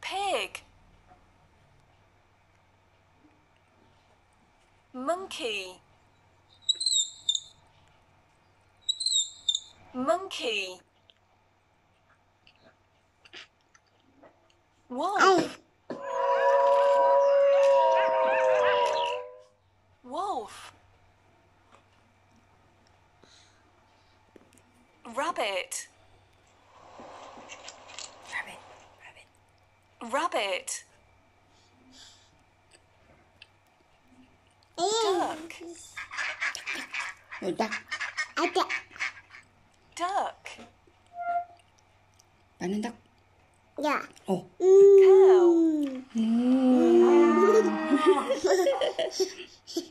Pig. Monkey. Monkey. Wolf. Oh. Wolf. Rabbit. Rabbit. Rabbit. Rabbit. Duck. Rồi duck. Duck. Paano duck? Yeah. Oh. Cow.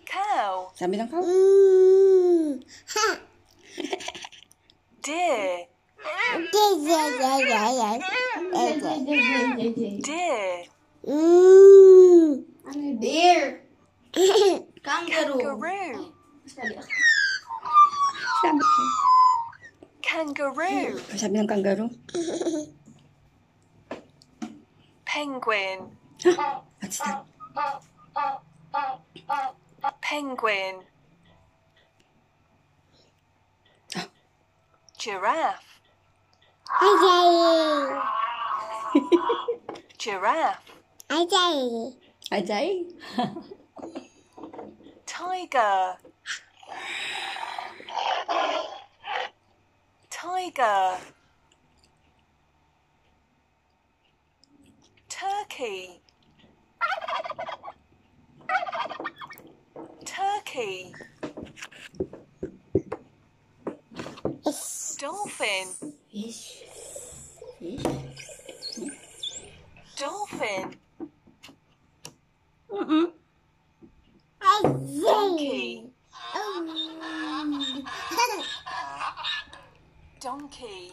Cow. Sabi ng cow. Deer. Deer. Mmm. Deer. Kangaroo. Kangaroo. Sabi. Kangaroo. Sabi ng kangaroo. Penguin. What's that? Penguin. Oh. Giraffe. Giraffe. Ajay. Tiger. Tiger. Turkey. Turkey. Dolphin. Fish. Fish. Dolphin. Mm-mm. Donkey. Donkey.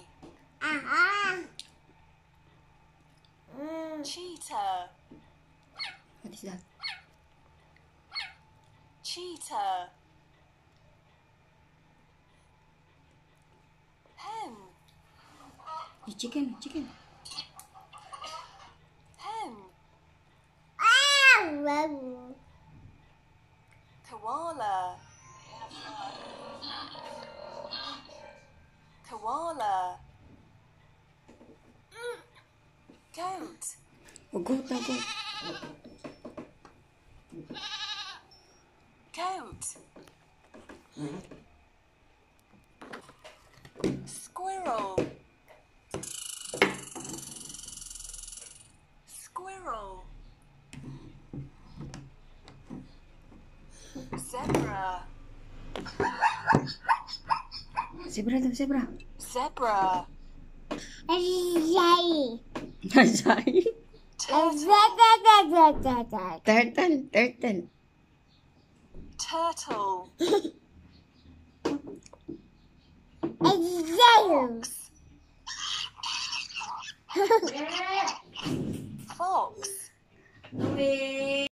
Uh-huh. Cheetah. What is that? Cheetah. Hen. The chicken. Chicken. Hen. Koala. Koala. Goat. Oh, goat na goat. Goat. Squirrel. Mm-hmm. Zebra. Zebra daw, zebra. Zebra. Ajay. Turtle. Turtle. Turtle. Turtle. Fox.